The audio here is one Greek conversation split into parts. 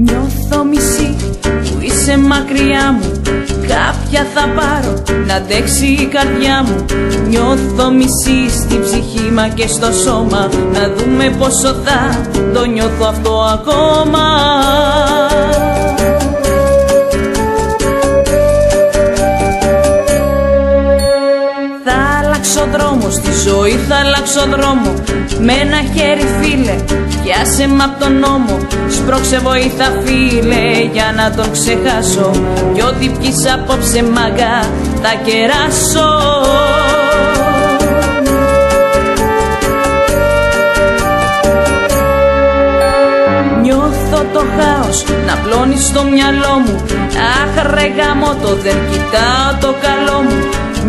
Νιώθω μισή που είσαι μακριά μου. Κάποια θα πάρω να αντέξει η καρδιά μου. Νιώθω μισή στην ψυχή μα και στο σώμα. Να δούμε πόσο θα το νιώθω αυτό ακόμα. Θα αλλάξω δρόμο στη ζωή θα αλλάξω δρόμο. Με ένα χέρι φίλε πιάσε μ' απ' τον νόμο Σπρώξε βοήθα φίλε για να τον ξεχάσω. Κι ό,τι πεις απόψε μάγκα θα κεράσω. Νιώθω το χάος να πλώνει στο μυαλό μου. Αχ ρε γάμο το δεν κοιτάω το καλό μου.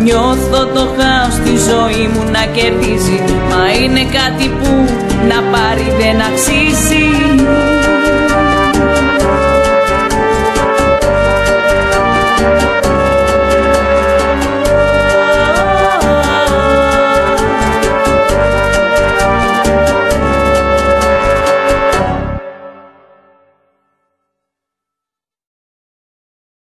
Νιώθω το χάος στη ζωή μου να κερδίζει. Μα είναι κάτι που να πάρει δεν αξίζει